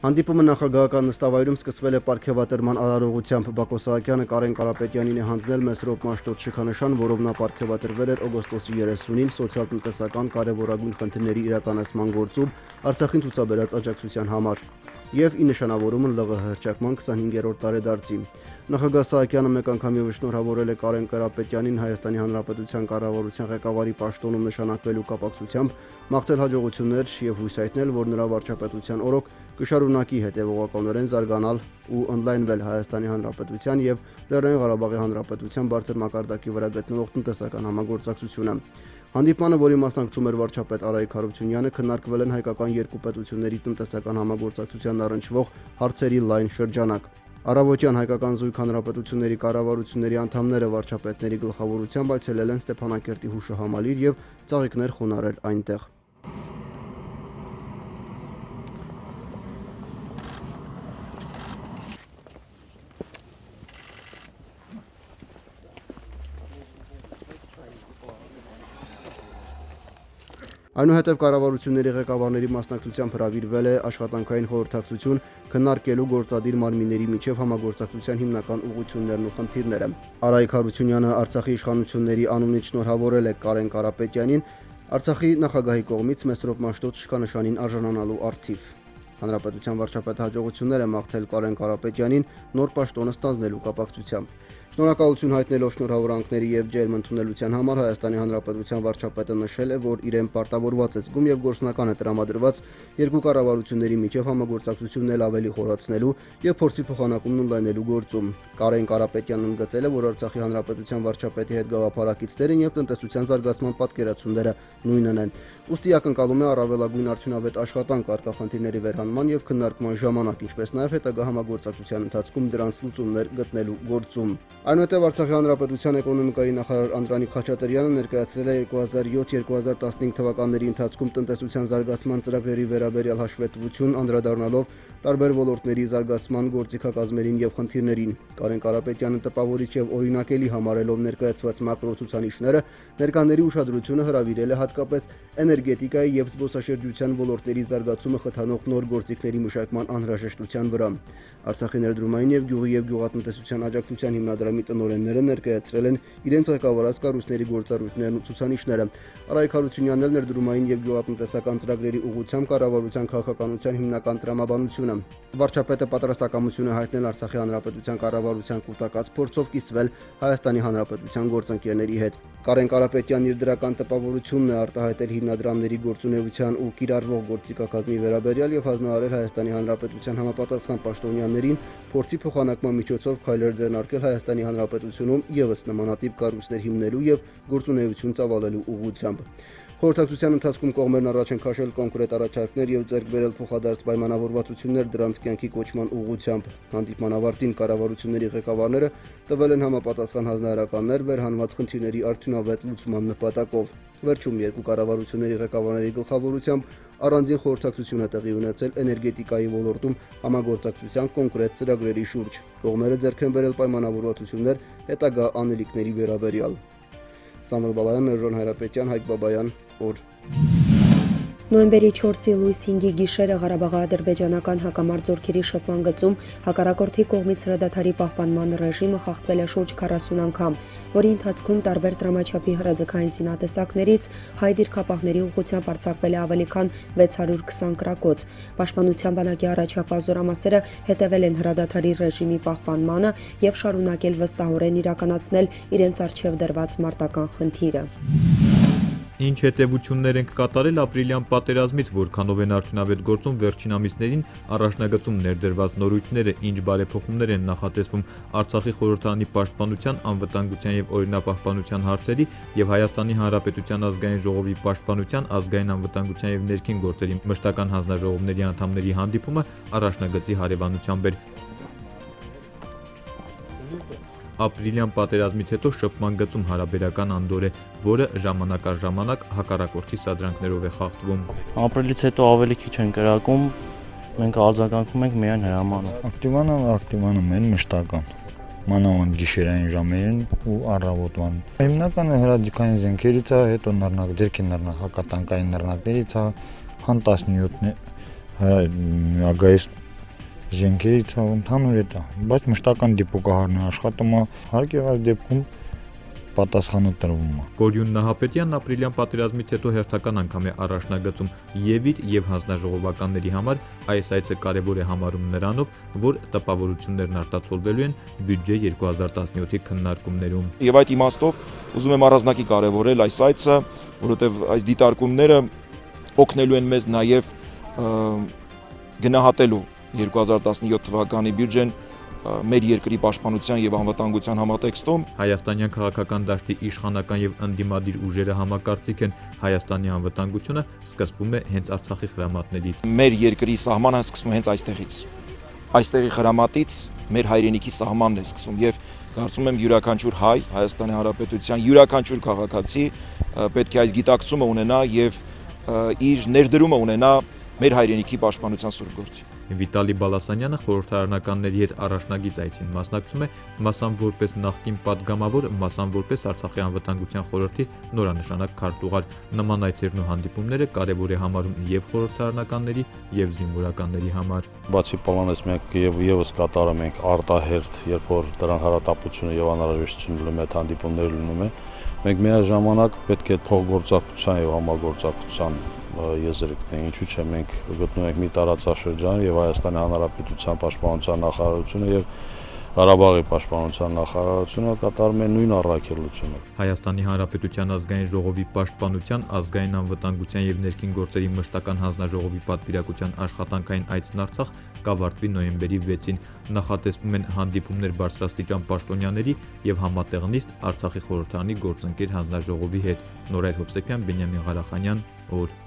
Հանդիպումը նախագահական նստավայրում սկսվել է պարգևատրման արարողությամբ։ Բակո Սահակյանը Կարեն Կարապետյանին է հանձնել Մեսրոպ Մաշտոց շքանշան, որով նա պարգևատրվել էր օգոստոսի 30-ին սոցիալ-տնտեսական կարևորագույն խնդիրների իրականացման գործում Արցախին ցուցաբերած աջակցության համար եւ ի նշանավորումն ԼՂՀ հրճակման 25-րդ տարեդարձի։ Նախագահ Սահակյանը մեկ անգամ եւս շնորհավորել է Կարեն Կարապետյանին Հայաստանի Հանրապետության կառավարության ղեկավարի պաշտոնում նշանակվելու կապակցությամբ, մաղթել հաջողություններ եւ հույս հայտնել, որ նրա վարչապետության օրոք կշարունակի հետևողականորեն զարգանալ ու ընդլայնվել Հայաստանի Հանրապետության եւ Լեռնային Ղարաբաղի Հանրապետության բարձր մակարդակի վրա գտնվող տնտեսական համագործակցությունը։ Հանդիպանը, որի մասնակցում էր վարչապետ Արայիկ Հարությունյանը, քննարկվել են հայկական երկու պետությունների տնտեսական համագործակցության առնչվող հարցերի լայն շրջանակ։ Արավոտյան հայկական զույգ հանրապետությունների կառավարությունների անդամները վարչապետների գլխավորությամբ այցելել են Ստեփանակերտի հուշահամալիր եւ ծաղիկներ խոնարել այնտեղ։ Այնուհետև կառավարությունների ղեկավարների մասնակցությամբ հրավիրվել է աշխատանքային խորհրդակցություն քննարկելու գործադիր մարմինների միջև համագործակցության հիմնական ուղղություններն ու խնդիրները։ Արայիկ Հարությունյանը Արցախի իշխանությունների անունից շնորհավորել է Կարեն Կարապետյանին Արցախի նախագահի կողմից Մեսրոպ Մաշտոց շքանշանին արժանանալու արդիվ։ Հանրապետության վարչապետը հաջողություններ է մաղթել Կարեն Կարապետյանին նոր պաշտոնը ստանձնելու կապակցությամբ։ Շնորհակալություն հայտնելով շնորհավորանքների եւ ջերմ ընդունելության համար Հայաստանի Հանրապետության վարչապետը նշել է, որ իրեն պարտավորված է զգում եւ գործնական է տրամադրված երկու կառավարությունների միջև համագործակցությունն էլ ավելի խորացնելու եւ փորձի փոխանակումն ընդլայնելու գործում։ Կարեն Կարապետյանն ընդգծել է, որ Արցախի Հանրապետության վարչապետի հետ գաղափարակիցներն եւ տնտեսության զարգացման պատկերացումները նույնն են։ Ոստի ակնկալում է առավելագույն արդյունավետ աշխատանք արկախնդիրների վերհանման եւ քննարկման ժամանակ, ինչպես նաեւ հետագա համագործակցության ընթացքում դրանց լուծումներ գտնելու գործում։ Այնուհետև Արցախի Հանրապետության էկոնոմիկայի նախարար Անդրանիկ Խաչատրյանը ներկայացրել է 2007-2015 թվականների ընթացքում տնտեսության զարգացման ծրագրերի վերաբերյալ հաշվետվություն անդրադառնալով տարբեր ոլորտների զարգացման գործիքակազմերին եւ խնդիրներին։ Կարեն Կարապետյանը տպավորիչ եւ օրինակելի համարելով ներկայացված մակրո ցուցանիշները ներկաների ուշադրությունը հրավիրել է հատկապես էներգետիկայի եւ զբոսաշրջության ոլորտների զարգացումը խթանող նոր գործիքների մշակման անհրաժեշտության վրա։ Արցախի ներդրումային եւ գյուղի եւ գյուղատնտեսության աջակցության հիմնադրամի տնօրենները ներկայացրել են իրենց ղեկավարած կառույցների գործառույթներն ու ցուցանիշները։ Արայք Հարությունյանն էլ ներդրումային եւ գյուղատնտեսական ծրագրերի ուղղությամբ կառավարության քաղաքականության հիմնական տրամաբանությունը կառավարությունը։ Վարչապետը պատրաստակամություն է հայտնել Արցախի Հանրապետության կառավարության կൂട്ടակած փորձով կիսվել Հայաստանի Հանրապետության գործընկերների հետ։ Կարեն Կարապետյանն իր դրական տպավորությունն է արտահայտել հիմնադրամների գործունեության ու կիրառվող գործիքակազմի վերաբերյալ եւ հանձնարարել Հայաստանի Հանրապետության համապատասխան պաշտոնյաներին փորձի փոխանակման միջոցով քայլեր ձեռնարկել Հայաստանի Հանրապետությունում եւս նմանատիպ կառույցներ հիմնելու եւ գործունեություն ծավալելու ուղղությամբ։ Խորհրդակցության ընթացքում կողմերն առաջ են քաշել կոնկրետ առաջարկներ եւ ձեռք բերել փոխադարձ պայմանավորվածություններ դրանց կյանքի կոչման ուղղությամբ։ Հանդիպման ավարտին կառավարությունների ղեկավարները տվել են համապատասխան հանձնարարականներ վերհանված խնդիրների արդյունավետ լուծման նպատակով։ Վերջում երկու կառավարությունների ղեկավարների գլխավորությամբ առանձին խորհրդակցություն է տեղի ունեցել էներգետիկայի ոլորտում համագործակցության կոնկրետ ծրագրերի շուրջ։ Կողմերը ձեռք են բերել պայմանավորվածություններ հետագա անելիքների վերաբերյալ։ Սամվել Բալայան, Մերժոն Հայրապետյան, Հայկ Բաբայան, օր Նոյեմբերի 4-ի լույս 5-ի գիշերը Ղարաբաղի-ադրբեջանական հակամարտությունների շփման գծում հակառակորդի կողմից հրադադարի պահպանման ռեժիմը խախտվել է շուրջ 40 անգամ, որի ընթացքում տարբեր դրամաչափի հրաձգային զինատեսակներից հայ դիրքապահների ուղղությամբ արձակվել է ավելի քան 620 կրակոց։ Պաշտպանության բանակի առաջապահ զորամասերը հետևել են հրադադարի ռեժիմի պահպանմանը եւ շարունակել վստահորեն իրականացնել իրենց արժեվ դրված մարտական խնդիրը ինչ հետևություններ ենք կատարել ապրիլյան պատերազմից, որքանով են արդյունավետ գործում վերջին ամիսներին առաջնագծում ներդրված նորույթները, ինչ բարեփոխումներ են նախատեսվում Արցախի խորհրդարանի պաշտպանության, անվտանգության եւ օրինապահպանության հարցերի եւ Հայաստանի Հանրապետության ազգային ժողովի պաշտպանության, ազգային անվտանգության եւ ներքին գործերի մշտական հանձնաժողովների անդամների հանդիպումը առաջնագծի հարևանությամբ էր ապրիլյան պատերազմից հետո շփման գծում հարաբերական անդոր է, որը ժամանակ առ ժամանակ հակառակորդի սադրանքներով է խախտվում։ Ապրիլից հետո ավելի քիչ են կրակում, մենք արձագանքում ենք միայն հրամանը։ Ակտիվանը ակտիվանում են մշտական մանավանդ գիշերային ժամերին ու առավոտվան։ Հիմնականը հրադիկային զենքերից է, հետո նռնակ, ձերքի նռնակ, հակատանկային նռնակներից է, հան 17 ագայից Զենքերի ցավ ընդհանուր է դա, բայց մշտական դիպուկահարն է աշխատում, հարկ եղած դեպքում պատասխանը տրվում է։ Գորյուն Նահապետյանն ապրիլյան պատերազմից հետո հերթական անգամ է առաջնագծում եւ իր եւ հանձնաժողովականների համար այս այցը կարեւոր է համարում նրանով, որ տպավորություններն արտացոլվելու են բյուջե 2017-ի քննարկումներում։ Եվ այդ իմաստով ուզում եմ առանձնակի կարևորել այս այցը, որովհետեւ այս դիտարկումները օգնելու են մեզ նաեւ գնահատելու 2017 թվականի բյուջեն մեր երկրի պաշտպանության եւ անվտանգության համատեքստում Հայաստանյան քաղաքական դաշտի իշխանական եւ ընդդիմադիր ուժերը համակարծիք են Հայաստանի անվտանգությունը սկսվում է հենց Արցախի խրամատներից։ Մեր երկրի սահմանը սկսվում է հենց այստեղից։ Այստեղի խրամատից մեր հայրենիքի սահմանն է սկսվում եւ կարծում եմ յուրաքանչյուր հայ Հայաստանի Հանրապետության յուրաքանչյուր քաղաքացի պետք է այս գիտակցումը ունենա եւ իր ներդրումը ունենա մեր հայրենիքի պաշտպանության սուրբ գործի։ Վիտալի Բալասանյանը խորհրդարանականների հետ առաջնագիծ այցին մասնակցում է մասամբ որպես նախկին падգամավոր, մասամբ որպես Արցախի անվտանգության խորհրդի նորանշանակ քարտուղար։ Նման այցերն ու հանդիպումները կարևոր է համարում եւ խորհրդարանականների եւ զինվորականների համար։ Բացի պլանից մենք եւ եւս կատարում ենք արտահերթ, երբ որ դրան հարատապությունը եւ անհրաժեշտություն լինում է հանդիպումներ լինում է, մենք միաժամանակ պետք է փոխգործակցության եւ համագործակցության եզրիկն է։ Ինչու՞ չէ մենք գտնում ենք մի տարածաշրջան եւ Հայաստանի Հանրապետության պաշտպանության նախարարությունը եւ Ղարաբաղի պաշտպանության նախարարությունը կատարում է նույն առաքելությունը։ Հայաստանի Հանրապետության ազգային ժողովի պաշտպանության, ազգային անվտանգության եւ ներքին գործերի մշտական հանձնաժողովի պատվիրակության աշխատանքային այցն Արցախ կավարտվի նոյեմբերի 6-ին։ Նախատեսվում են հանդիպումներ բարձրաստիճան պաշտոնյաների եւ համատեղնիստ Արցախի խորհրդանի գործընկեր հանձնաժողովի հետ։ Նորայր Հովսեփյան, Բենյամին Ղարախանյան, օր